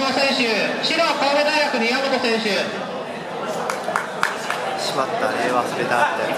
藤選手白神戸大学宮本選手。しまったね忘れたって。